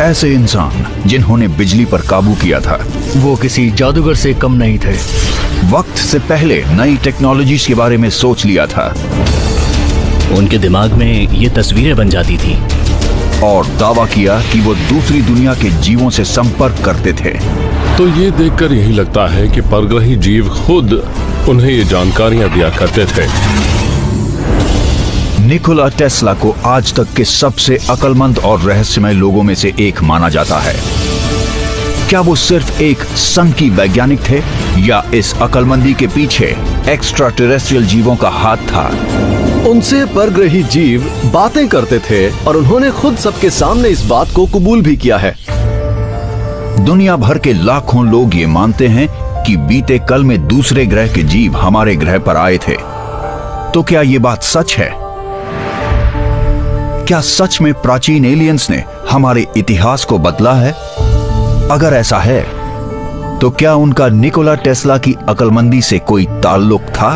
ऐसे इंसान जिन्होंने बिजली पर काबू किया था। वो किसी जादूगर से कम नहीं थे। वक्त से पहले नई टेक्नोलॉजीज़ के बारे में सोच लिया था। उनके दिमाग में ये तस्वीरें बन जाती थी। और दावा किया कि वो दूसरी दुनिया के जीवों से संपर्क करते थे। तो ये देखकर यही लगता है कि परग्रही जीव खुद उन्हें ये जानकारियाँ दिया करते थे। निकोला टेस्ला को आज तक के सबसे अकलमंद और रहस्यमय लोगों में से एक माना जाता है। क्या वो सिर्फ़ एक संकी वैज्ञानिक थे या इस अकलमंदी के पीछे एक्स्ट्रा टेरेस्ट्रियल जीवों का हाथ था? उनसे परग्रही जीव बातें करते थे और उन्होंने खुद सबके सामने इस बात को कबूल भी किया है। दुनिया भर के लाखों लोग ये मानते हैं कि बीते कल में दूसरे ग्रह के जीव हमारे ग्रह पर आए थे। तो क्या ये बात सच है? क्या सच में प्राचीन एलियंस ने हमारे इतिहास को बदला है? अगर ऐसा है तो क्या उनका निकोला टेस्ला की अकलमंदी से कोई ताल्लुक था?